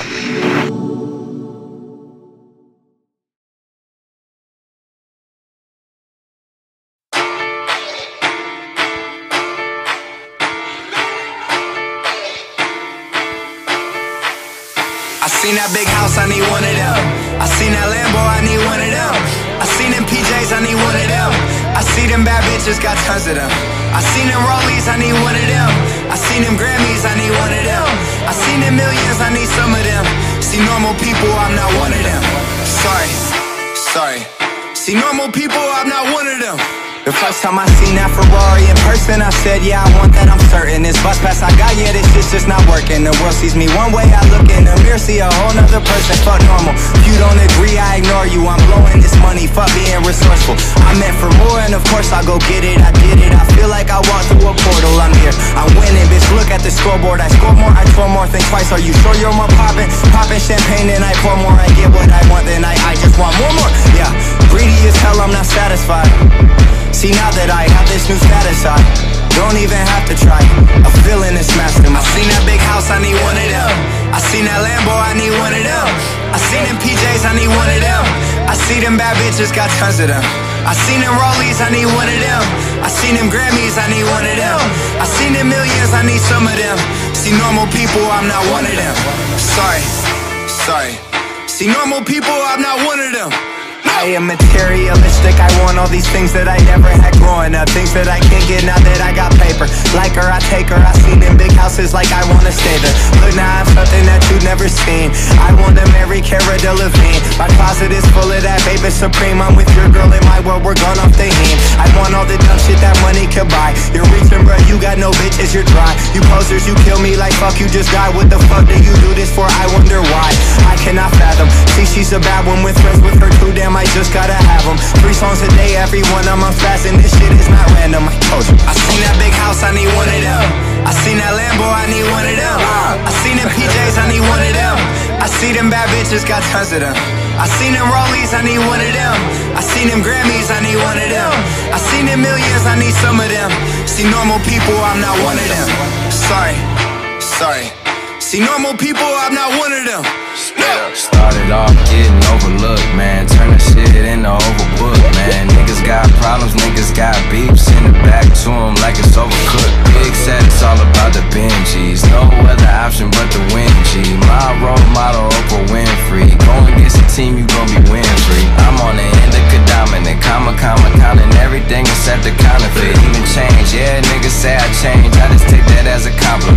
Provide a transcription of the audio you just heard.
I seen that big house, I need one of them. I seen that Lambo, I need one of them. I seen them PJs, I need one of them. I see them bad bitches, got tons of them. I seen them Rollies, I need one of them. I seen them Grammys, I need one of them. I seen them millions, I need some of them. See normal people, I'm not one of them. Sorry, sorry. See normal people, I'm not one of them. The first time I seen that Ferrari in person, I said, yeah, I want that, I'm certain. This bus pass I got, yeah, this shit's just not working. The world sees me one way, I look in the mirror, see a whole nother person, fuck normal. If you don't agree, I ignore you, I'm blowing this money, fuck being resourceful. I meant for more, and of course I'll go get it, I did it. I feel like I walked through a portal, I'm here, I'm winning, bitch, look at the scoreboard. I score more, I score more, think twice, are you sure you're more popping? Popping champagne, then I pour more, I get what I want, then I, I just want more, more. Yeah, greedy as hell, I'm not satisfied. See now that I have this new status, I don't even have to try. A feeling is master. I seen that big house, I need one of them. I seen that Lambo, I need one of them. I seen them PJs, I need one of them. I see them bad bitches, got tons of them. I seen them Rollies, I need one of them. I seen them Grammys, I need one of them. I seen them millions, I need some of them. See normal people, I'm not one of them. Sorry, sorry. See normal people, I'm not one of them. I am materialistic, I want all these things that I never had growing up. Things that I can't get now that I got paper. Like her, I take her, I seen in big houses like I wanna stay there. Look now I have something that you've never seen. I want to marry Cara Delevingne. My closet is full of that baby supreme. I'm with your girl in my world, we're gone off the heen I want all the dumb shit that money could buy. You're reaching bruh, you got no bitches, you're dry. You posers, you kill me like fuck, you just die What the fuck do you do this for? I wonder why. I cannot fathom. See, she's a bad one with friends with her Damn, I just gotta have them Three songs a day, every one fast And this shit is not random, I told you. I seen that big house, I need one of them. I seen that Lambo, I need one of them. I seen them PJs, I need one of them. I see them bad bitches, got tons of them. I seen them Rollies, I need one of them. I seen them Grammys, I need one of them. I seen them millions, I need some of them. See normal people, I'm not one of them. Sorry, sorry. See normal people, I'm not one of them. Started off getting overlooked, man. Team, you gon' be win free. I'm on the end of Kadamine, comma, comma, counting everything except the counterfeit. Even change, yeah, niggas say I change. I just take that as a compliment.